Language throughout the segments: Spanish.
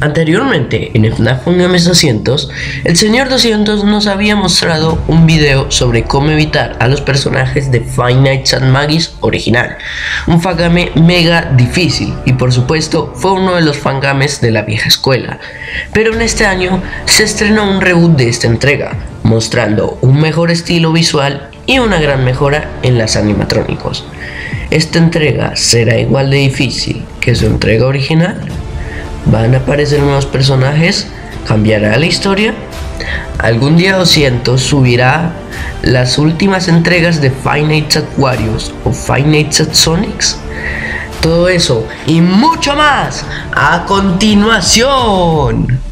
Anteriormente, en FNAF Uniones 200, el señor 200 nos había mostrado un video sobre cómo evitar a los personajes de Five Nights at original, un fangame mega difícil y por supuesto fue uno de los fangames de la vieja escuela. Pero en este año se estrenó un reboot de esta entrega, mostrando un mejor estilo visual y una gran mejora en las animatrónicos. ¿Esta entrega será igual de difícil que su entrega original? ¿Van a aparecer nuevos personajes? ¿Cambiará la historia? ¿Algún día 200 subirá las últimas entregas de Five Warriors o Five Nights at Sonics? Todo eso y mucho más a continuación.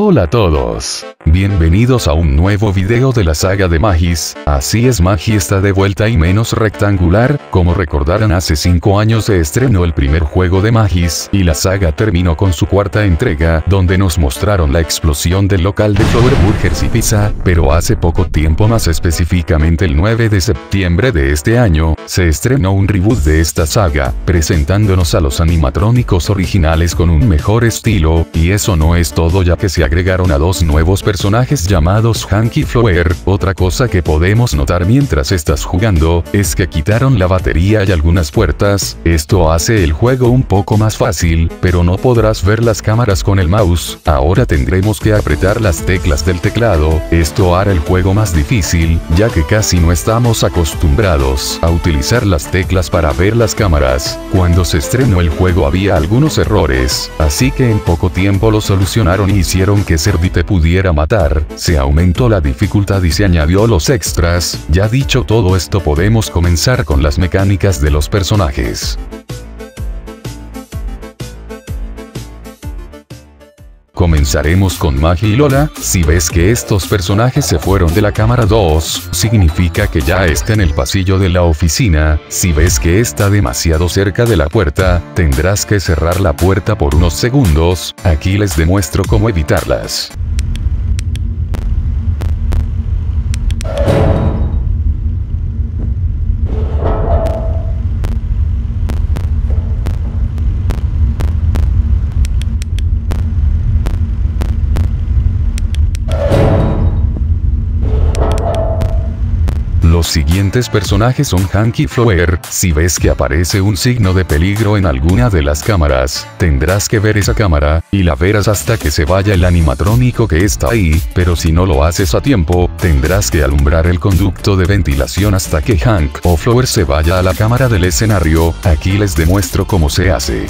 Hola a todos. Bienvenidos a un nuevo video de la saga de Magis, así es Magi está de vuelta y menos rectangular, como recordarán hace 5 años se estrenó el primer juego de Magis, y la saga terminó con su cuarta entrega, donde nos mostraron la explosión del local de Flower Burgers y Pizza, pero hace poco tiempo más específicamente el 9 de septiembre de este año, se estrenó un reboot de esta saga, presentándonos a los animatrónicos originales con un mejor estilo, y eso no es todo ya que se agregaron a dos nuevos personajes llamados Hanky Flower. Otra cosa que podemos notar mientras estás jugando, es que quitaron la batería y algunas puertas, esto hace el juego un poco más fácil, pero no podrás ver las cámaras con el mouse, ahora tendremos que apretar las teclas del teclado, esto hará el juego más difícil, ya que casi no estamos acostumbrados a utilizar las teclas para ver las cámaras. Cuando se estrenó el juego había algunos errores, así que en poco tiempo lo solucionaron y hicieron que Serdi te pudiera matar, se aumentó la dificultad y se añadió los extras, ya dicho todo esto podemos comenzar con las mecánicas de los personajes. Comenzaremos con Magi y Lola, si ves que estos personajes se fueron de la cámara 2, significa que ya está en el pasillo de la oficina, si ves que está demasiado cerca de la puerta, tendrás que cerrar la puerta por unos segundos, aquí les demuestro cómo evitarlas. Los siguientes personajes son Hanky Flower, si ves que aparece un signo de peligro en alguna de las cámaras, tendrás que ver esa cámara, y la verás hasta que se vaya el animatrónico que está ahí, pero si no lo haces a tiempo, tendrás que alumbrar el conducto de ventilación hasta que Hank o Flower se vaya a la cámara del escenario, aquí les demuestro cómo se hace.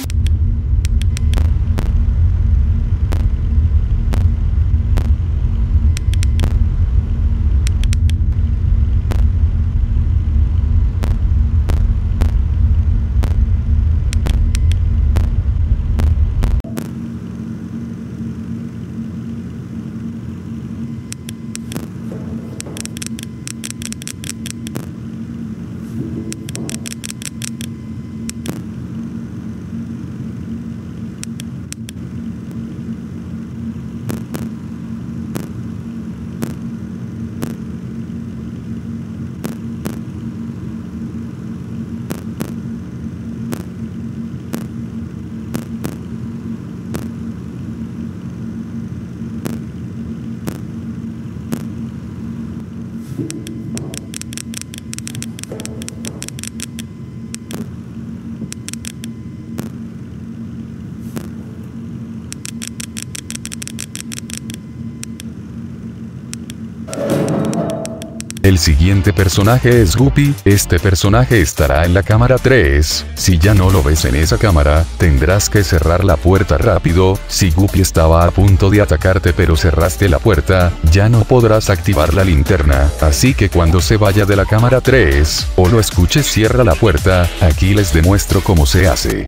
El siguiente personaje es Guppy, este personaje estará en la cámara 3, si ya no lo ves en esa cámara, tendrás que cerrar la puerta rápido, si Guppy estaba a punto de atacarte pero cerraste la puerta, ya no podrás activar la linterna, así que cuando se vaya de la cámara 3, o lo escuches cierra la puerta, aquí les demuestro cómo se hace.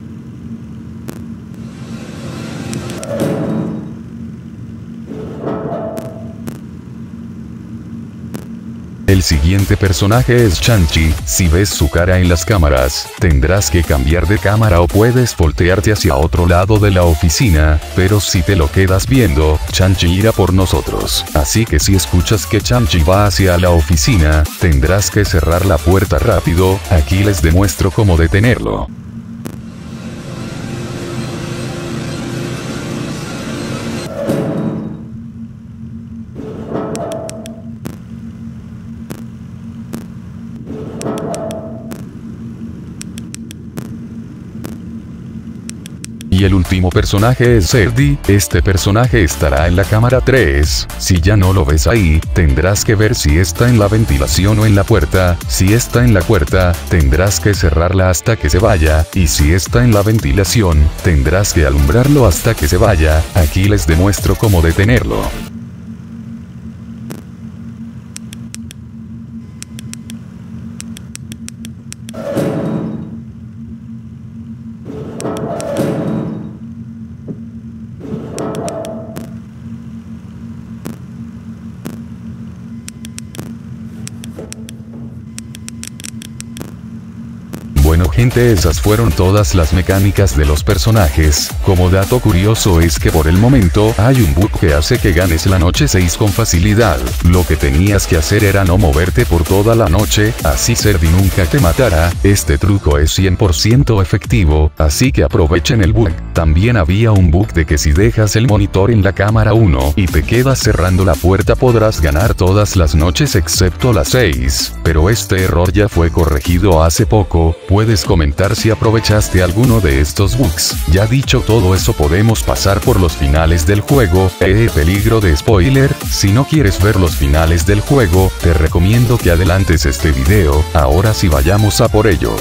El siguiente personaje es Chanchi, si ves su cara en las cámaras, tendrás que cambiar de cámara o puedes voltearte hacia otro lado de la oficina, pero si te lo quedas viendo, Chanchi irá por nosotros. Así que si escuchas que Chanchi va hacia la oficina, tendrás que cerrar la puerta rápido, aquí les demuestro cómo detenerlo. Y el último personaje es Serdi, este personaje estará en la cámara 3, si ya no lo ves ahí, tendrás que ver si está en la ventilación o en la puerta, si está en la puerta, tendrás que cerrarla hasta que se vaya, y si está en la ventilación, tendrás que alumbrarlo hasta que se vaya, aquí les demuestro cómo detenerlo. Bueno gente esas fueron todas las mecánicas de los personajes, como dato curioso es que por el momento hay un bug que hace que ganes la noche 6 con facilidad, lo que tenías que hacer era no moverte por toda la noche, así Serdi nunca te matará, este truco es 100% efectivo, así que aprovechen el bug, también había un bug de que si dejas el monitor en la cámara 1 y te quedas cerrando la puerta podrás ganar todas las noches excepto las 6, pero este error ya fue corregido hace poco, puedes comentar si aprovechaste alguno de estos bugs. Ya dicho todo eso podemos pasar por los finales del juego, eh peligro de spoiler, si no quieres ver los finales del juego, te recomiendo que adelantes este video, ahora sí vayamos a por ello.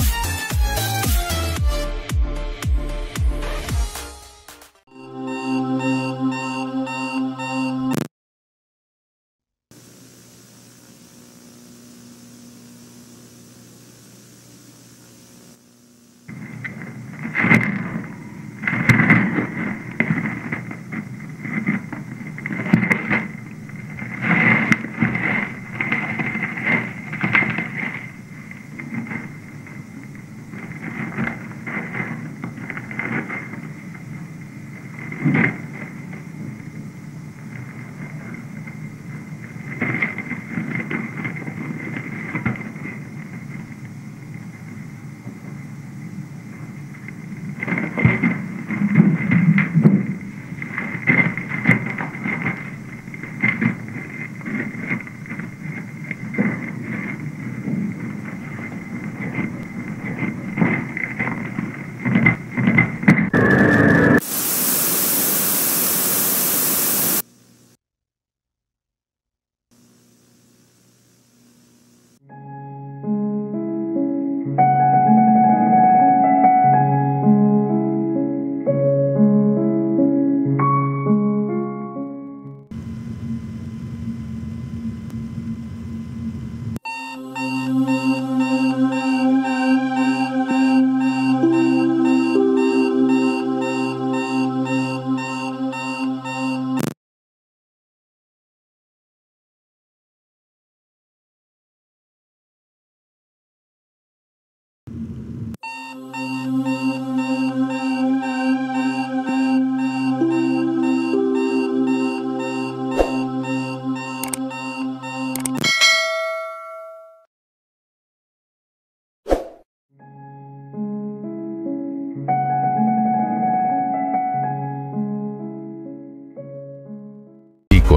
Thank you.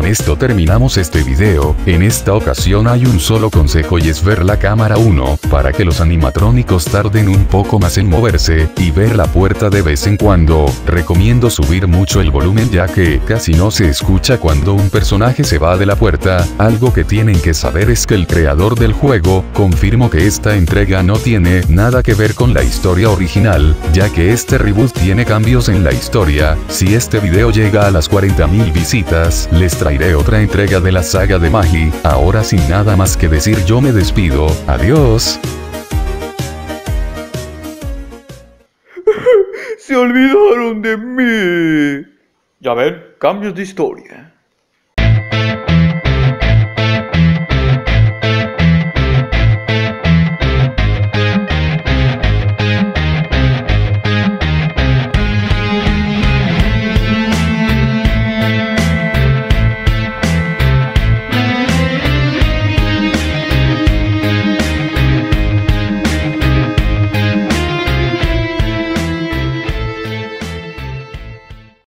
Con esto terminamos este video, en esta ocasión hay un solo consejo y es ver la cámara 1, para que los animatrónicos tarden un poco más en moverse, y ver la puerta de vez en cuando, recomiendo subir mucho el volumen ya que casi no se escucha cuando un personaje se va de la puerta, algo que tienen que saber es que el creador del juego, confirmó que esta entrega no tiene nada que ver con la historia original, ya que este reboot tiene cambios en la historia, si este video llega a las 40.000 visitas, les otra entrega de la saga de Magi, ahora sin nada más que decir yo me despido, adiós. Se olvidaron de mí. Ya ven, cambios de historia.